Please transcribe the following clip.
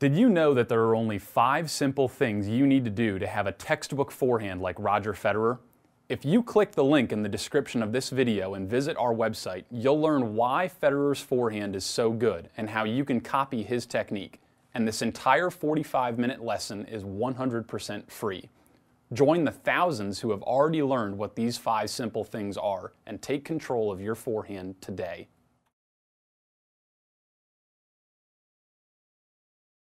Did you know that there are only five simple things you need to do to have a textbook forehand like Roger Federer? If you click the link in the description of this video and visit our website, you'll learn why Federer's forehand is so good and how you can copy his technique. And this entire 45 minute lesson is 100% free. Join the thousands who have already learned what these five simple things are and take control of your forehand today.